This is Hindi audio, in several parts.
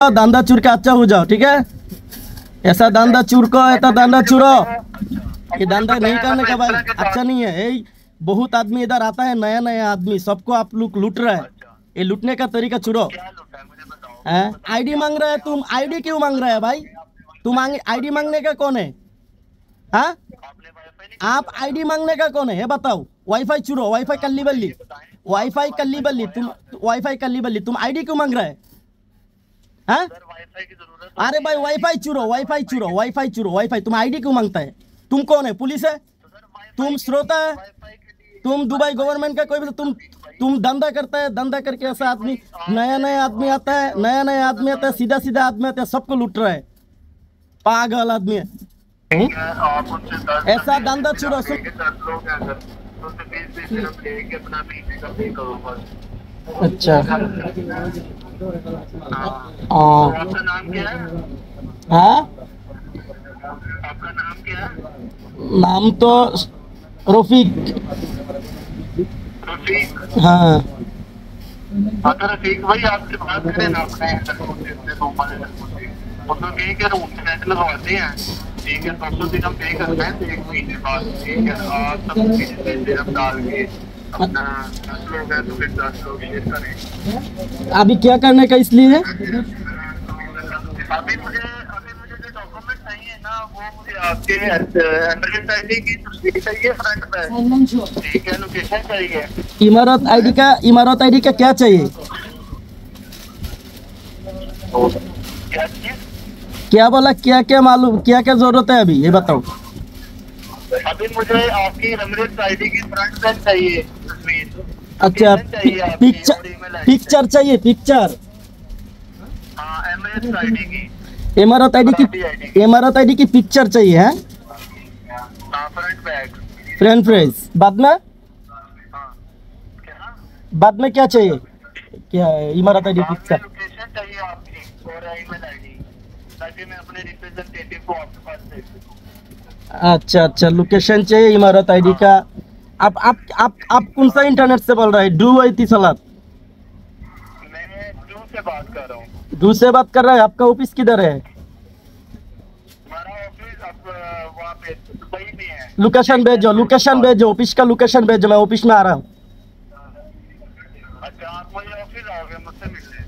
धंधा चूर के अच्छा हो जाओ, ठीक है? ऐसा धंधा चूर को, ऐसा धंधा चूरो ये धंधा नहीं करने का भाई अच्छा नहीं है। ये बहुत आदमी इधर आता है नया नया आदमी, सबको आप लोग लूट रहे हैं। ये लूटने का तरीका चुरो। हैं? आईडी मांग रहे है तुम आईडी क्यों मांग रहे है भाई? तुम आईडी मांगने का कौन है? हाँ? आप आईडी मांगने का कौन है? ये बताओ। वाईफाई चुरो वाईफाई कल्ली बल्ली। वाईफाई कल्ली बल्ली, तुम वाईफाई कल्ली बल्ली, तुम आईडी क्यों मांग रहे हैं हाँ सर वाईफाई की ज़रूरत अरे भाई वाईफाई चुरो वाईफाई चुरो वाईफाई चुरो वाईफाई तुम आईडी क्यों माँगता है? तुम कौन है पुलिस है? तो तुम श्रोता है? तुम दुबई गवर्नमेंट का कोई भी तुम तुम धंधा करता है धंधा करके ऐसा आदमी नया नया आदमी आता है नया नया आदमी आता है सीधा सीधा आदमी आता है सबको लूट रहा है। पागल आदमी है। ऐसा धंधा छुड़ो सुन। हैं तो अच्छा। हाँ हाँ आपका नाम क्या है? हाँ आपका नाम क्या है? नाम तो रफीक। रफीक? हाँ। हाँ तो रफीक भाई आपसे बात करें ना अपने मतलब कहीं के रूम से नेट लगवाते हैं। ठीक है परसों दिन हम पे करते हैं तो एक महीने बाद ठीक है आज सब पैसे हम डाल के। हैं। तो अभी क्या करने का इसलिए? अभी मुझे अभी मुझे जो डॉक्यूमेंट चाहिए ना वो मुझे आपके एंड्रॉइड आईडी की तस्वीर चाहिए फ्रंट पे? ठीक है लोकेशन चाहिए। इमारत आईडी का इमारत आईडी का क्या चाहिए? क्या बोला क्या क्या मालूम क्या क्या ज़रूरत है अभी? ये बताओ। अभी मुझे आपकी एमरेट्स आईडी की फ्रंट पेज चाहिए तस्वीर अच्छा पिक्चर पिक्चर चाहिए। पिक्चर हाँ आईडी इमारत आईडी की। इमारत आईडी की पिक्चर चाहिए है? हाँ फ्रेंड फ्रेज बाद में? हाँ। बाद में क्या चाहिए? क्या इमारत आईडी पिक्चर चाहिए आपकी और ईमेल आईडी ताकि मैं अपने रिप्रेजेंटेटिव को आपके पास भेज सकूँ। अच्छा अच्छा लोकेशन चाहिए इमारत आईडी का आप आप आप आप कौन सा इंटरनेट से बोल रहे हैं डू आई सलाद मैं जू से बात कर रहा हूँ डू से बात कर रहे हैं आपका ऑफ़िस किधर है लोकेशन भेजो लोकेशन भेजो ऑफ़िस का लोकेशन भेजो मैं ऑफ़िस में आ रहा हूँ अच्छा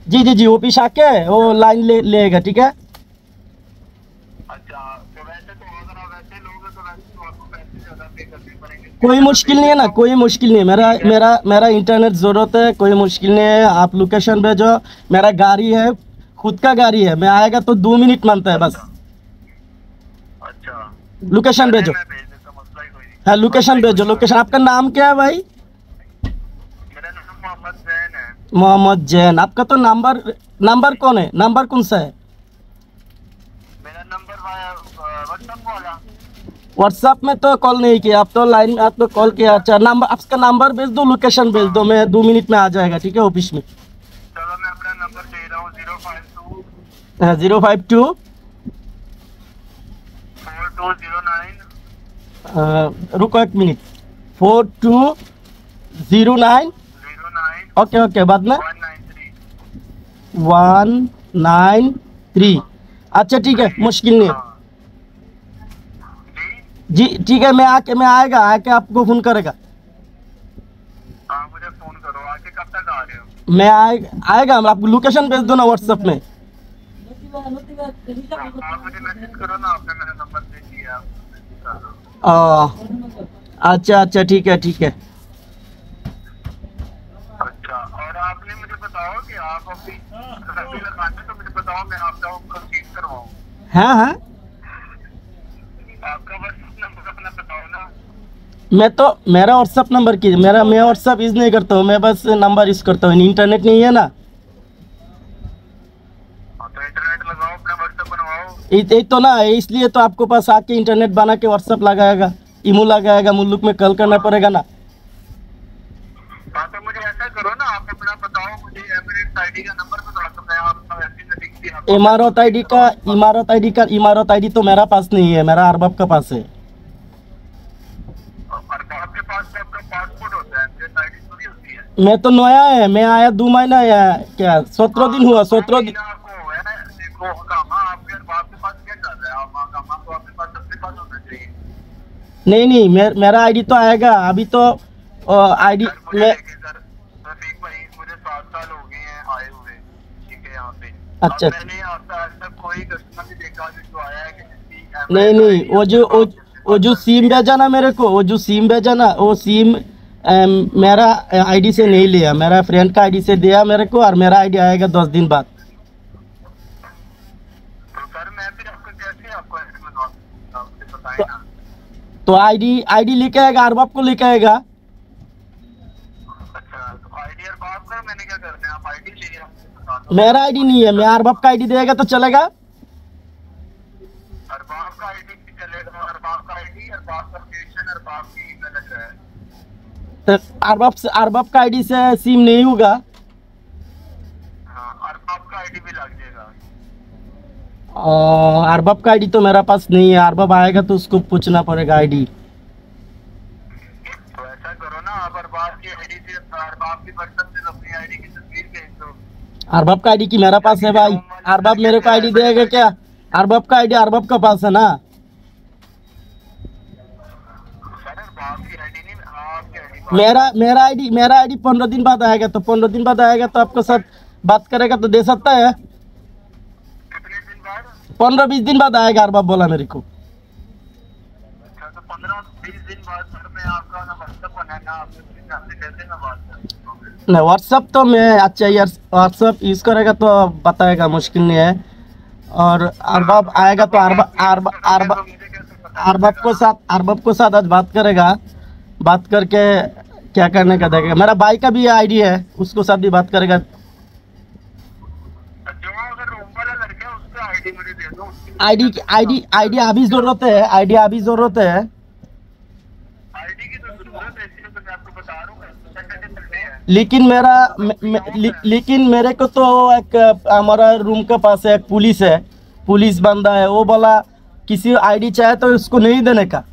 जी जी जी ऑफ़िस आके वो लाइन ले लेगा ठीक है अच्छा तो वैसे तो अगर आप वैसे लोगे तो वैसे तो आपको पैसे ज़्यादा पे करने पड़ेंगे कोई मुश्किल नहीं है ना कोई मुश्किल नहीं है। मेरा मेरा मेरा इंटरनेट ज़रूरत है कोई मुश्किल नहीं है। आप लोकेशन भेजो मेरा गाड़ी है खुद का गाड़ी है। मैं आएगा तो दो मिनट मानता है बस। अच्छा। लोकेशन भेजो। मैं भेज देता हूँ, लोकेशन भेजो। लोकेशन आपका नाम क्या है भाई? मोहम्मद जैन आपका तो नंबर नंबर कौन है? नंबर कौन सा है? व्हाट्सएप में तो कॉल नहीं किया आप तो लाइन में आपको कॉल किया। अच्छा नंबर आपका नंबर भेज दो लोकेशन भेज दो मैं दो मिनट में आ जाएगा ठीक है ऑफ़िस में। चलो मैं अपना नंबर दे रहा हूँ zero five two zero five two zero रुको एक minute four two zero nine okay okay बाद में। One nine three one nine three अच्छा ठीक है। मुश्किल नहीं है। हाँ। जी ठीक है मैं आके मैं आएगा आके आपको फ़ोन करेगा। हाँ मुझे फ़ोन करो आके कब तक आ रहे हो? मैं आए आएगा हम आपको लोकेशन भेज दो ना व्हाट्सएप में। दो आ, अच्छा अच्छा ठीक है ठीक है। अच्छा और आपने मुझे बताओ कि आप अभी तो मुझे बताओ मैं आपका करवाऊँ। हाँ हाँ आपका व्हाट्सएप नंबर अपना बताओ ना मैं तो मेरा व्हाट्सअप नंबर की मेरा मैं व्हाट्सअप यूज़ नहीं करता हूँ मैं बस नंबर यूज़ करता हूँ। इंटरनेट नहीं है ना? हाँ तो यही तो ना इसलिए तो आपको पास आके इंटरनेट बना के व्हाट्सअप लगाएगा। ईमो लगाएगा मुल्क में कॉल करना पड़ेगा ना। हाँ तो मुझे ऐसा करो ना आप अपना बताओ मुझे एमरेट्स आईडी का इमारत आईडी का इमारत आईडी का इमारत आईडी तो मेरा पास नहीं है मेरा अरबाब का पास है और आपके पास तो आपका पासपोर्ट होता है एमरेट्स आईडी थोड़ी होती है मैं तो नया है मैं आया दो महीना आया क्या सत्रह दिन हुआ सत्रह दिन। है नहीं नहीं मेर, मेरा आईडी तो आएगा अभी तो आईडी मैं अच्छा। नहीं नहीं वो जो वो, जो सिम भेजा ना मेरे को वो जो सिम भेजा ना वो सिम मेरा आईडी से नहीं लिया मेरा फ्रेंड का आईडी से दिया मेरे को और मेरा आईडी आएगा दस दिन बाद तो तो आईडी आईडी लिखे आएगा को आएगा अच्छा तो आईडी अरबाब का है बता दो मेरा आईडी नहीं है मैं अरबाब का आईडी देगा तो चलेगा अरबाब का आईडी चलेगा अरबाब का आईडी अरबाब का स्टेशन अरबाब की तो अरबाब से अरबाब का आईडी से सिम नहीं होगा। हाँ अरबाब का आईडी भी लग जाएगा। और अरबाब का आईडी तो मेरा पास नहीं है। अरबाब आएगा तो उसको पूछना पड़ेगा आईडी तो ऐसा करो ना आप अरबाब की आईडी से अरबाब की व्हाट्सएप से अपनी आईडी की तस्वीर भेज दो। अरबाब का आईडी की मेरा पास है भाई। अरबाब मेरे को आईडी देगा क्या? अरबाब का आईडी अरबाब का पास है ना? मेरा मेरा आईडी मेरा आईडी पंद्रह दिन बाद आएगा तो पंद्रह दिन बाद आएगा तो आपके साथ बात करेगा तो दे सकता है। पंद्रह बीस दिन बाद आएगा अरबाब बोला मेरे को। अच्छा तो नहीं व्हाट्सअप तो मैं अच्छा यार व्हाट्सअप यूज़ करेगा तो बताएगा मुश्किल नहीं है। और अरबाब आएगा तो अरबाब अरबाब अरबाब पता अरबाब को साथ अरबाब को साथ आज बात करेगा। बात करके क्या करने का देखेगा। मेरा भाई का भी आईडी है उसको साथ भी बात करेगा। आईडी आईडी आईडी अभी ज़रूरत है आईडी अभी ज़रूरत है। तो तो है लेकिन मेरा मे, मे, ले, लेकिन मेरे को तो एक हमारा रूम के पास एक पुलिस है। पुलिस बंदा है वो बोला किसी आईडी चाहे तो उसको नहीं देने का और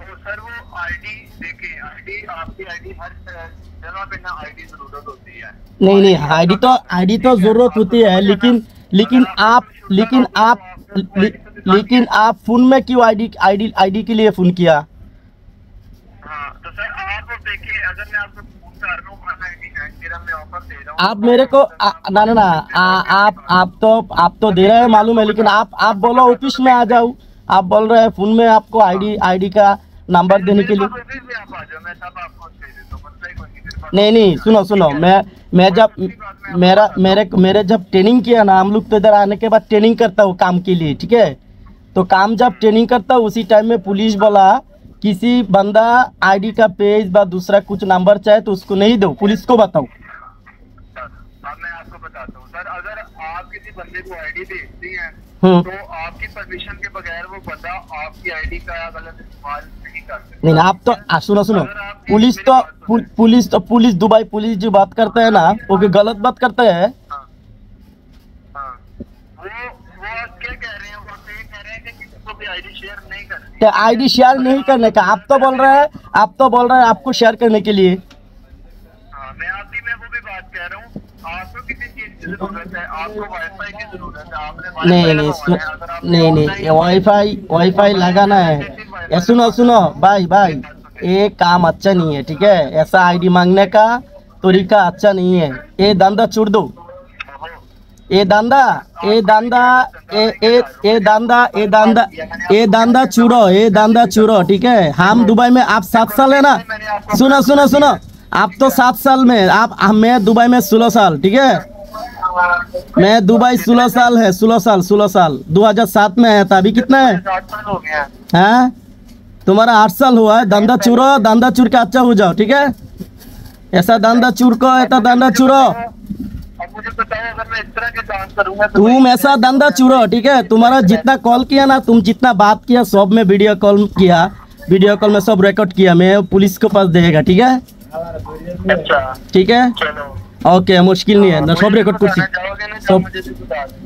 वो सर वो आईडी देखिए आईडी आपकी आईडी हर जगह पे ना आईडी ज़रूरत होती है। नहीं नहीं आईडी तो आईडी तो ज़रूरत होती है लेकिन लेकिन आप लेकिन आप लेकिन आप फ़ोन में क्यों आईडी आईडी आईडी के लिए फ़ोन किया? हाँ तो सर आप देखिए अगर मैं आपको फ़ोन कर रहा हूँ हूँ आप मेरे को आ, ना ना ना आ, आप आप तो आप तो दे रहे हैं मालूम है लेकिन आप आप बोलो ऑफ़िस में आ जाओ। आप बोल रहे हैं फ़ोन में आपको आईडी आईडी का नंबर देने के लिए। नहीं नहीं सुनो सुनो मैं मैं जब मेरा मेरे मेरे जब ट्रेनिंग किया ना हम लोग तो इधर आने के बाद ट्रेनिंग करता हूँ काम के लिए ठीक है? तो काम जब ट्रेनिंग करता हूँ उसी टाइम में पुलिस बोला किसी बंदा आईडी का पेज या दूसरा कुछ नंबर चाहे तो उसको नहीं दो पुलिस को बताओ। मैं आपको बताता हूँ। सर अगर आप किसी बंदे को आईडी भेजती हैं तो आपकी परमिशन के बगैर वो बंदा आपकी आईडी का गलत इस्तेमाल नहीं कर सकता। नहीं आप तो आ, सुनो सुनो। पुलिस तो पुलिस तो पुलिस दुबई पुलिस जो बात करता है ना वो भी गलत बात करता है। हाँ। हाँ। हैं तो हैं आईडी शेयर नहीं करनी। तो नहीं करने का आप तो बोल रहे हैं आप तो बोल रहे हैं आपको शेयर करने के लिए। हाँ मैं आपकी मैं वो भी बात कह रहा हूँ। नहीं नहीं आप नहीं नहीं वाईफाई वाईफाई लगाना है। ये सुनो सुनो भाई भाई ये काम अच्छा नहीं है ठीक है? ऐसा आईडी मांगने का तरीका अच्छा नहीं है। ये धंधा छोड़ दो। ये धंधा ये धंधा ये ये ये धंधा ये धंधा ये धंधा छुड़ो ये धंधा छुड़ो ठीक है? हम दुबई में आप सात साल है ना? सुनो सुनो सुनो। आप तो सात साल में आप मैं दुबई में सोलह साल ठीक है? मैं दुबई सोलह साल है सोलह साल सोलह साल। 2007 में आया था अभी कितना है? हो हैं? तुम्हारा आठ साल हुआ है। धंधा चूरो धंधा चुर के अच्छा हो जाओ ठीक है? ऐसा धंधा चुर को ऐसा धंधा चुरो। करूँगा तो तुम ऐसा धंधा चुरो ठीक है? तुम्हारा जितना कॉल किया ना तुम जितना बात किया सब में वीडियो कॉल किया वीडियो कॉल में सब रिकॉर्ड किया मैं पुलिस के पास देगा ठीक है? अच्छा ठीक है? ओके मुश्किल नहीं है। ना सब रिकॉर्ड कुछ तो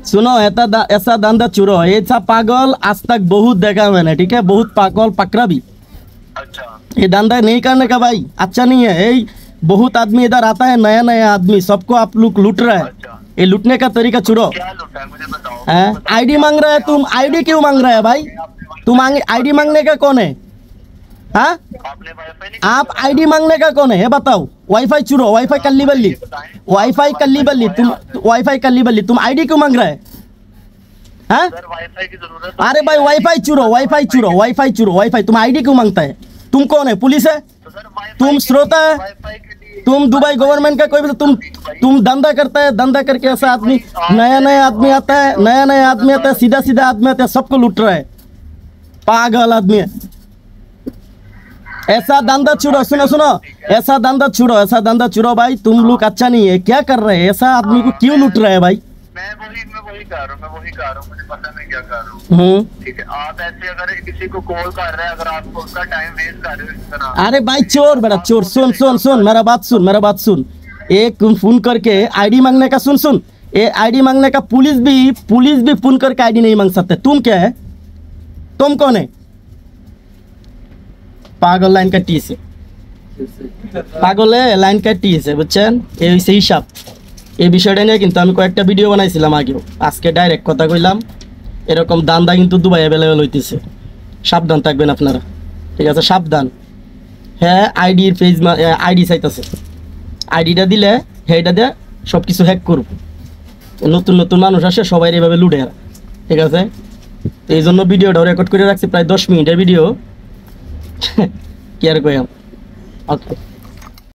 सुनो ऐसा ऐसा धंधा चुरो। ऐसा पागल आज तक बहुत देखा मैंने ठीक है? बहुत पागल पकड़ा भी। अच्छा। ये धंधा नहीं करने का भाई अच्छा नहीं है। ये बहुत आदमी इधर आता है नया नया आदमी सबको आप लोग लूट रहे हैं। अच्छा। ये लूटने का तरीका है बताओ। हैं? आईडी मांग रहा है तुम। आईडी क्यों मांग रहा है भाई? तुम आईडी मांगने का कौन है? हाँ? नहीं आप आईडी मांगने का कौन है? बताओ। वाईफाई चुरो वाईफाई कल्ली बल्ली। वाईफाई कल्ली बल्ली, तुम वाईफाई कल्ली बल्ली, तुम आईडी क्यों मांग रहा है? हाँ? अरे भाई वाईफाई चुरो वाईफाई चुरो वाईफाई चुरो वाईफाई तुम आईडी क्यों माँगता है? तुम कौन है? पुलिस है? तुम श्रोता है? तुम दुबई गवर्नमेंट का कोई भी तुम तुम धंधा करता है, धंधा करके ऐसा आदमी नया नया आदमी आता है, नया नया आदमी आता है, सीधा सीधा आदमी आता है, सबको लूट रहा है। पागल आदमी है। ऐसा धंधा छुड़ो सुनो सुनो। ऐसा धंधा छुड़ो ऐसा धंधा छुड़ो भाई। तुम लोग अच्छा नहीं है। क्या कर रहे हैं? ऐसा आदमी को क्यों लूट रहे हैं भाई? मैं वही मैं वही कर रहा हूँ मैं वही कर रहा हूँ मुझे पता मैं क्या कर रहा हूँ। हम्म। ठीक है आप ऐसे अगर किसी को कॉल कर रहे हैं अगर आप उसका टाइम वेस्ट कर रहे हो इस तरह। अरे भाई चोर बेटा चोर सुन सुन सुन मेरा बात सुन मेरा बात सुन। एक फ़ोन करके आईडी मांगने का सुन सुन। ये आईडी मांगने का पुलिस भी पुलिस भी फ़ोन करके आईडी नहीं मांग सकते। तुम क्या है? तुम कौन है? পাগল লাইন কাটিয়েছে। পাগলে লাইন কাটিয়েছে, বুঝছেন? এই হচ্ছে হিসাব। এই বিষয়টা নিয়ে কিন্তু আমি কয়েকটা ভিডিও বানাইছিলাম আগেও। আজকে ডাইরেক্ট কথা কইলাম। এরকম দান্দা কিন্তু দুবাই অ্যাভেলেবেল হইতেছে। সাবধান থাকবেন আপনারা। ঠিক আছে, সাবধান। হ্যাঁ আইডির পেজ আইডি চাইতেছে। আইডিটা দিলে সেইটা দিয়ে সব কিছু হ্যাক করব। নতুন নতুন মানুষ আসে, সবাই এভাবে লুটে। ঠিক আছে? এই জন্য ভিডিওটাও রেকর্ড করে রাখছি, প্রায় দশ মিনিটের ভিডিও Geri koyalım. Atla.